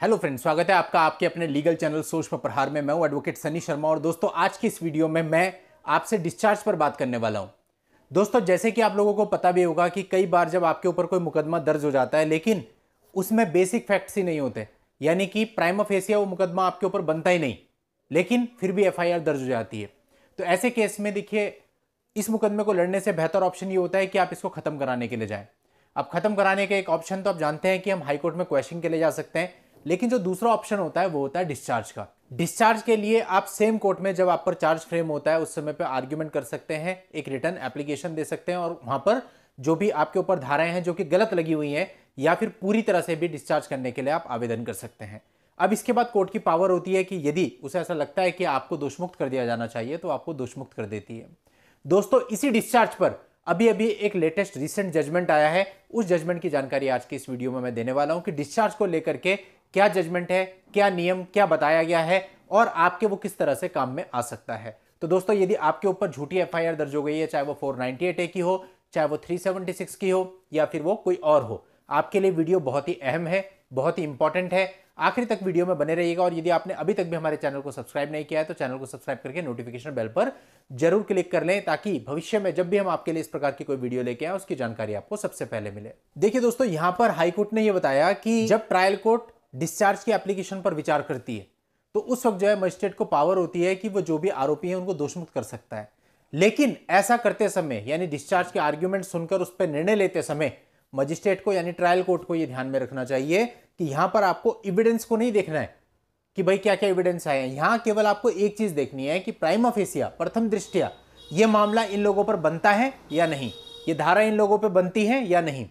Hello friend स्वागत है आपका आपके अपने लीगल चैनल सोच पर प्रहार में। मैं हूँ एडवोकेट सनी शर्मा और दोस्तों, आज की इस वीडियो में मैं आपसे डिस्चार्ज पर बात करने वाला हूँ। दोस्तों, जैसे कि आप लोगों को पता भी होगा कि कई बार जब आपके ऊपर कोई मुकदमा दर्ज हो जाता है, लेकिन उसमें बेसिक फैक्ट्स ही नहीं होते। यानी कि प्राइम ऑफ़ एशिया वो मुकदमा आपके ऊपर बनता ही नहीं, लेकिन फिर भी एफआईआर दर्ज हो जाती है। तो ऐसे केस में देखिए, इस मुकदमे को लड़ने से बेहतर ऑप्शन ये होता है कि आप इसको खत्म कराने के लिए जाएँ। अब खत्म कराने का एक ऑप्शन तो आप जानते हैं कि हम हाईकोर्ट में क्वेश्चन के लिए जा सकते हैं। लेकिन जो दूसरा ऑप्शन होता है, वो होता है डिस्चार्ज का। डिस्चार्ज के लिए आप सेम कोर्ट में जब आप पर चार्ज फ्रेम होता है, उस समय पे आर्ग्यूमेंट कर सकते हैं, एक रिटर्न एप्लीकेशन दे सकते हैं और वहाँ पर जो भी आपके ऊपर धाराएँ हैं, जो कि गलत लगी हुई हैं, या फिर पूरी तरह से भी डिस्चार्ज करने के लिए आप आवेदन कर सकते हैं। अब इसके बाद कोर्ट की पावर होती है कि यदि उसे ऐसा लगता है कि आपको दोषमुक्त कर दिया जाना चाहिए तो आपको दोषमुक्त कर देती है। दोस्तों, इसी डिस्चार्ज पर अभी अभी एक लेटेस्ट रिसेंट जजमेंट आया है। उस जजमेंट की जानकारी आज की इस वीडियो में मैं देने वाला हूँ कि डिस्चार्ज को लेकर के क्या जजमेंट है, क्या नियम, क्या बताया गया है और आपके वो किस तरह से काम में आ सकता है। तो दोस्तों, यदि आपके ऊपर झूठी एफआईआर दर्ज हो गई है, चाहे वो 498 ए की हो, चाहे वो 376 की हो, या फिर वो कोई और हो, आपके लिए वीडियो बहुत ही अहम है, बहुत ही इंपॉर्टेंट है। आखिरी तक वीडियो में बने रहिएगा और यदि आपने अभी तक भी हमारे चैनल को सब्सक्राइब नहीं किया है तो चैनल को सब्सक्राइब करके नोटिफिकेशन बेल पर ज़रूर क्लिक कर लें, ताकि भविष्य में जब भी हम आपके लिए इस प्रकार की कोई वीडियो लेके आए, उसकी जानकारी आपको सबसे पहले मिले। देखिए दोस्तों, यहाँ पर हाईकोर्ट ने यह बताया कि जब ट्रायल कोर्ट डिस्चार्ज की एप्लीकेशन पर विचार करती है। तो उस वक्त जो है मजिस्ट्रेट को पावर होती है कि वो जो भी आरोपी है उनको दोषमुक्त कर सकता है। लेकिन ऐसा करते समय, यानी डिस्चार्ज के आर्ग्यूमेंट सुनकर उस पर निर्णय लेते समय मजिस्ट्रेट को, यानी ट्रायल कोर्ट को यह ध्यान में रखना चाहिए कि यहाँ पर आपको इविडेंस को नहीं देखना है कि भाई क्या क्या एविडेंस आए हैं। यहाँ केवल आपको एक चीज़ देखनी है कि प्राइम ऑफ़ एशिया प्रथम दृष्टिया, ये मामला इन लोगों पर बनता है या नहीं? ये धारा इन लोगों पर बनती है या नहीं?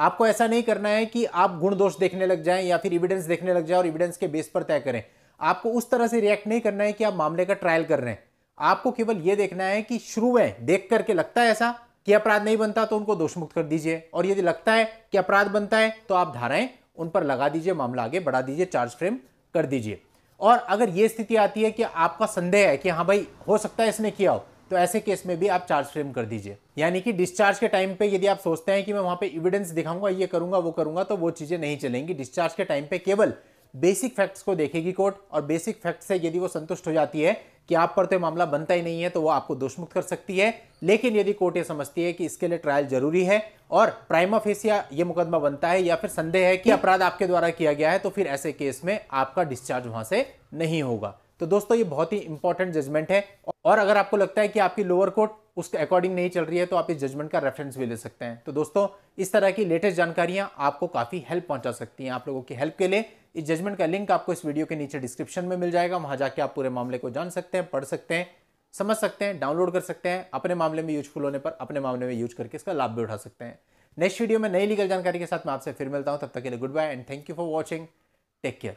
आपको ऐसा नहीं करना है कि आप गुण दोष देखने लग जाएँ या फिर एविडेंस देखने लग जाए और एविडेंस के बेस पर तय करें। आपको उस तरह से रिएक्ट नहीं करना है कि आप मामले का ट्रायल कर रहे हैं। आपको केवल यह देखना है कि शुरू में देख करके लगता है ऐसा कि अपराध नहीं बनता तो उनको दोषमुक्त कर दीजिए। और यदि लगता है कि अपराध बनता है तो आप धाराएँ, उन पर लगा दीजिए, मामला आगे बढ़ा दीजिए चार्ज फ्रेम कर दीजिए। और अगर यह स्थिति आती है कि आपका संदेह है कि हाँ भाई, हो सकता है इसने किया हो तो ऐसे केस में भी आप चार्ज फ्रेम कर दीजिए। यानी कि डिस्चार्ज के टाइम पे यदि आप सोचते हैं कि मैं वहाँ पे एविडेंस दिखाऊँगा, ये करूँगा, वो करूँगा तो वो चीज़ें नहीं चलेंगी। डिस्चार्ज के टाइम पे केवल बेसिक फैक्ट्स को देखेगी कोर्ट और बेसिक फैक्ट से यदि वो संतुष्ट हो जाती है कि आप पर तो मामला बनता ही नहीं है तो वो आपको दोषमुक्त कर सकती है। लेकिन यदि कोर्ट ये समझती है कि इसके लिए ट्रायल ज़रूरी है और प्राइम एशिया ये मुकदमा बनता है या फिर संदेह है कि अपराध आपके द्वारा किया गया है तो फिर ऐसे केस में आपका डिस्चार्ज वहाँ से नहीं होगा। तो दोस्तों, ये बहुत ही इंपॉर्टेंट जजमेंट है। और अगर आपको लगता है कि आपकी लोअर कोर्ट उसके अकॉर्डिंग नहीं चल रही है तो आप इस जजमेंट का रेफरेंस भी ले सकते हैं। तो दोस्तों, इस तरह की लेटेस्ट जानकारियाँ आपको काफ़ी हेल्प पहुँचा सकती हैं। आप लोगों की हेल्प के लिए इस जजमेंट का लिंक आपको इस वीडियो के नीचे डिस्क्रिप्शन में मिल जाएगा। वहाँ जाके आप पूरे मामले को जान सकते हैं, पढ़ सकते हैं, समझ सकते हैं डाउनलोड कर सकते हैं, अपने मामले में यूजफुल होने पर अपने मामले में यूज़ करके इसका लाभ भी उठा सकते हैं। नेक्स्ट वीडियो में नई लीगल जानकारी के साथ मैं आपसे फिर मिलता हूँ। तब तक के लिए goodbye and thank you for watching take care